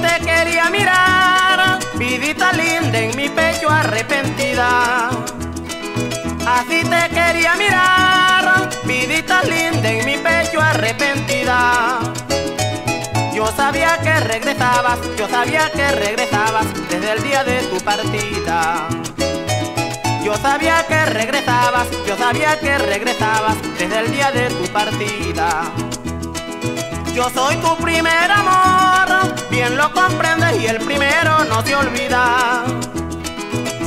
Te quería mirar, vidita linda en mi pecho arrepentida. Así te quería mirar, vidita linda en mi pecho arrepentida. Yo sabía que regresabas, yo sabía que regresabas desde el día de tu partida. Yo sabía que regresabas, yo sabía que regresabas desde el día de tu partida. Yo soy tu primer amor, bien lo comprendes y el primero no se olvida.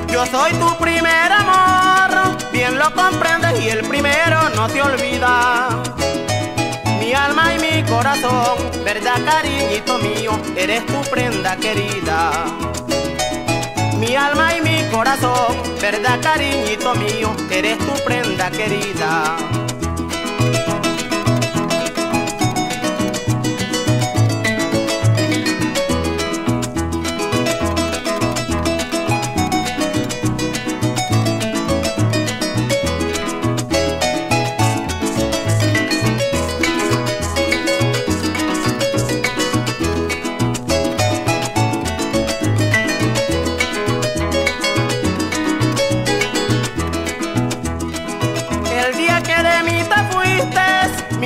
Yo soy tu primer amor, bien lo comprendes y el primero no se olvida. Mi alma y mi corazón, verdad cariñito mío, eres tu prenda querida. Mi alma y mi corazón, verdad cariñito mío, eres tu prenda querida.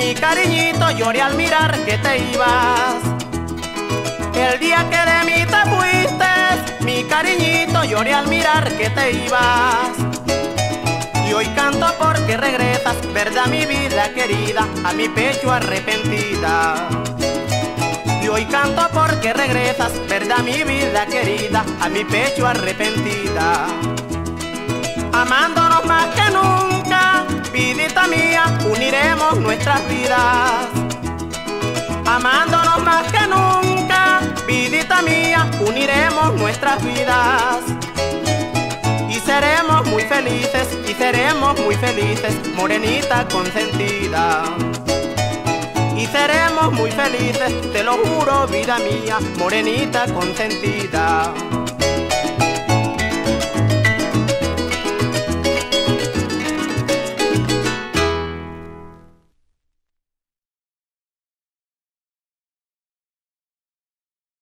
Mi cariñito lloré al mirar que te ibas. El día que de mí te fuiste, mi cariñito lloré al mirar que te ibas. Y hoy canto porque regresas, verdad mi vida querida, a mi pecho arrepentida. Y hoy canto porque regresas, verdad mi vida querida, a mi pecho arrepentida. Amándonos nuestras vidas. Amándonos más que nunca, vidita mía, uniremos nuestras vidas. Y seremos muy felices, y seremos muy felices, morenita consentida. Y seremos muy felices, te lo juro, vida mía, morenita consentida.